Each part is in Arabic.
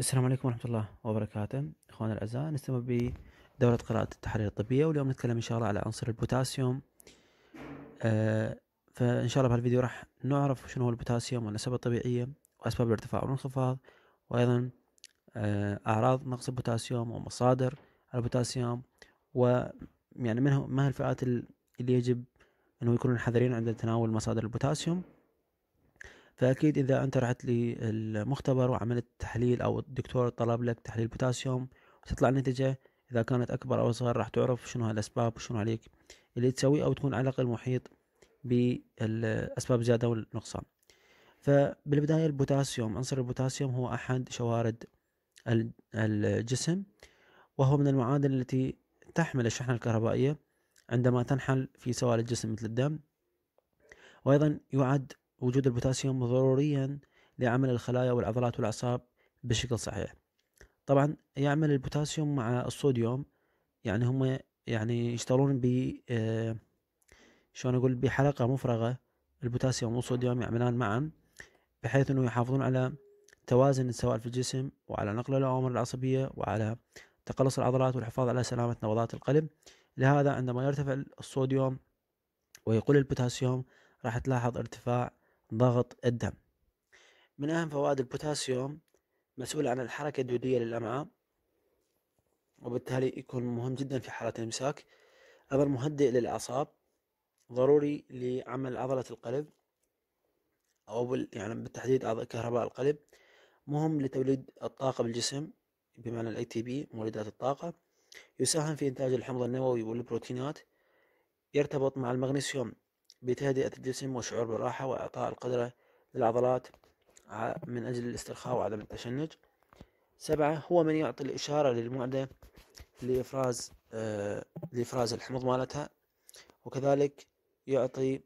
السلام عليكم ورحمة الله وبركاته. إخواني الأعزاء نستمر بدورة قراءة التحاليل الطبية واليوم نتكلم إن شاء الله على عنصر البوتاسيوم. آه فإن شاء الله بهالفيديو راح نعرف شنو هو البوتاسيوم والنسبة الطبيعية وأسباب الارتفاع والانخفاض وأيضا آه أعراض نقص البوتاسيوم ومصادر البوتاسيوم ويعني من ما الفئات اللي يجب أنه يكونوا حذرين عند تناول مصادر البوتاسيوم. فأكيد إذا أنت رحت للمختبر وعملت تحليل أو الدكتور طلب لك تحليل بوتاسيوم وتطلع النتيجة إذا كانت أكبر أو أصغر راح تعرف شنو هالأسباب وشنو عليك. اللي تسويه أو تكون على الأقل محيط بالأسباب الزيادة والنقصان. فبالبداية البوتاسيوم عنصر البوتاسيوم هو أحد شوارد الجسم وهو من المعادن التي تحمل الشحنة الكهربائية عندما تنحل في سوائل الجسم مثل الدم وأيضا يعد وجود البوتاسيوم ضروريا لعمل الخلايا والعضلات والأعصاب بشكل صحيح. طبعا يعمل البوتاسيوم مع الصوديوم يعني هم يعني يشتغلون ب آه، شلون أقول بحلقة مفرغة البوتاسيوم والصوديوم يعملان معا بحيث إنه يحافظون على توازن السوائل في الجسم وعلى نقل الأوامر العصبية وعلى تقلص العضلات والحفاظ على سلامة نبضات القلب. لهذا عندما يرتفع الصوديوم ويقل البوتاسيوم راح تلاحظ ارتفاع ضغط الدم. من أهم فوائد البوتاسيوم مسؤول عن الحركة الدودية للأمعاء وبالتالي يكون مهم جدا في حالة الإمساك. أيضا مهدئ للأعصاب ضروري لعمل عضلة القلب أو يعني بالتحديد كهرباء القلب. مهم لتوليد الطاقة بالجسم بمعنى ال ATP مولدات الطاقة. يساهم في إنتاج الحمض النووي والبروتينات. يرتبط مع المغنيسيوم بتهدئة الجسم والشعور بالراحة وإعطاء القدرة للعضلات من أجل الاسترخاء وعدم التشنج. سبعة هو من يعطي الإشارة للمعدة لإفراز آه لإفراز الحمض مالتها وكذلك يعطي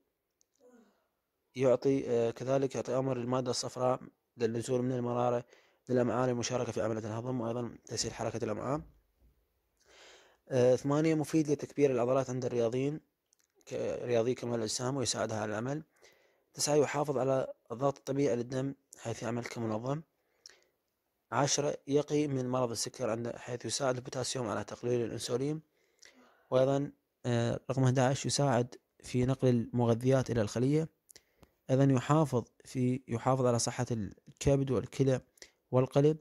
يعطي آه كذلك يعطي أمر للمادة الصفراء للنزول من المرارة للأمعاء للمشاركة في عملية الهضم وأيضا تسهيل حركة الأمعاء. آه ثمانية مفيد لتكبير العضلات عند الرياضيين رياضي كمال الأجسام ويساعدها على العمل تسعة يحافظ على الضغط الطبيعي للدم حيث يعمل كمنظم. عشرة يقي من مرض السكر عند حيث يساعد البوتاسيوم على تقليل الأنسولين. وأيضا آه، رقم 11 يساعد في نقل المغذيات إلى الخلية. أيضا يحافظ في يحافظ على صحة الكبد والكلى والقلب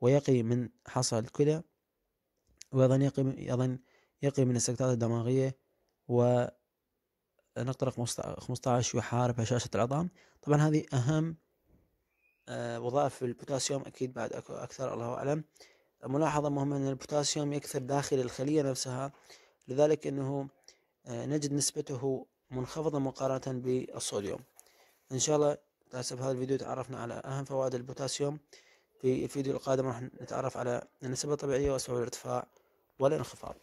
ويقي من حصى الكلى. وأيضا يقي أيضا يقي من السكتات الدماغية و نقطة رقم 15 يحارب هشاشة العظام. طبعا هذه أهم آه، وظائف البوتاسيوم أكيد بعد أكثر الله أعلم. ملاحظة مهمة أن البوتاسيوم يكثر داخل الخلية نفسها لذلك أنه آه، نجد نسبته منخفضة مقارنة بالصوديوم. إن شاء الله حسب هذا الفيديو تعرفنا على أهم فوائد البوتاسيوم. في الفيديو القادم راح نتعرف على النسبة الطبيعية وأسباب الارتفاع والانخفاض.